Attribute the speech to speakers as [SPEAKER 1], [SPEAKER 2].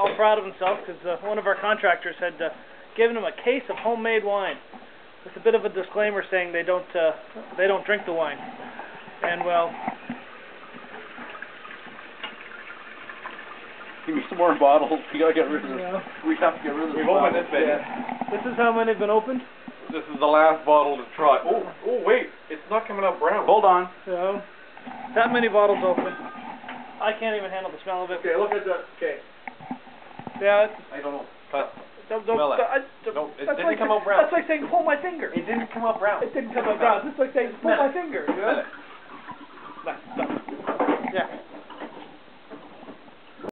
[SPEAKER 1] all proud of himself because uh, one of our contractors had uh, given him a case of homemade wine with a bit of a disclaimer saying they don't uh, they don't drink the wine. And well,
[SPEAKER 2] Give me some more bottles. You gotta get rid of this.
[SPEAKER 1] Yeah.
[SPEAKER 2] We have to get rid of this.
[SPEAKER 3] We've opened
[SPEAKER 2] bottle.
[SPEAKER 3] this bit.
[SPEAKER 1] this is how many have been opened.
[SPEAKER 3] This is the last bottle to try. Oh, oh wait, it's not coming out brown.
[SPEAKER 2] Hold on.
[SPEAKER 1] So that many bottles open. I can't even handle the smell of it.
[SPEAKER 3] Okay, look at that. Okay.
[SPEAKER 1] Yeah.
[SPEAKER 3] I don't know.
[SPEAKER 1] Don't, don't,
[SPEAKER 3] Smell it.
[SPEAKER 1] I-
[SPEAKER 3] No, it didn't
[SPEAKER 1] like,
[SPEAKER 3] come out brown.
[SPEAKER 1] That's like saying pull my finger.
[SPEAKER 3] it didn't come out brown.
[SPEAKER 1] It didn't come out brown. It's like saying pull my finger.